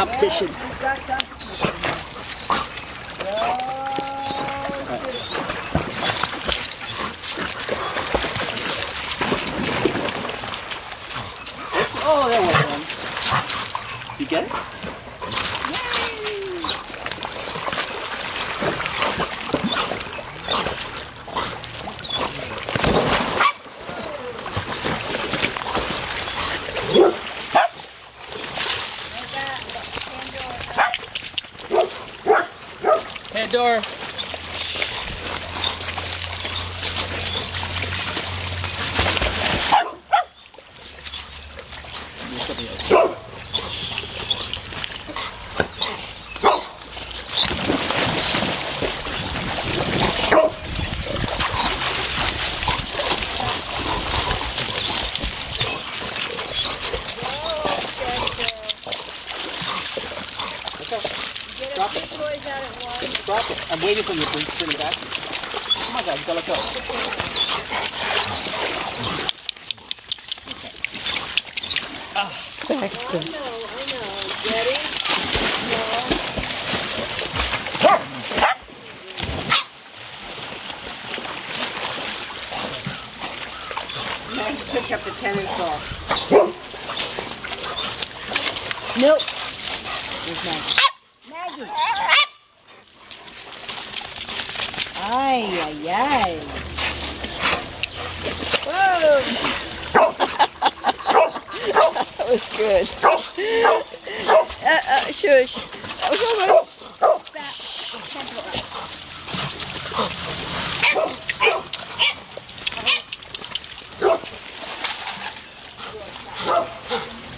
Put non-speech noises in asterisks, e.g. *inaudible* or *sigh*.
competition. Oh, there was one. You get it? Head door. Get a Drop few toys out at once. Drop it. I'm waiting for you to bring, bring it back. Come on, guys, you gotta let go. I know, I know. Ready? No. Maggie picked up the tennis ball. Nope. Where's Maggie? Ay, ay, ay. Whoa! That was good. *laughs* Uh, uh, shush. That was almost. Tempo up.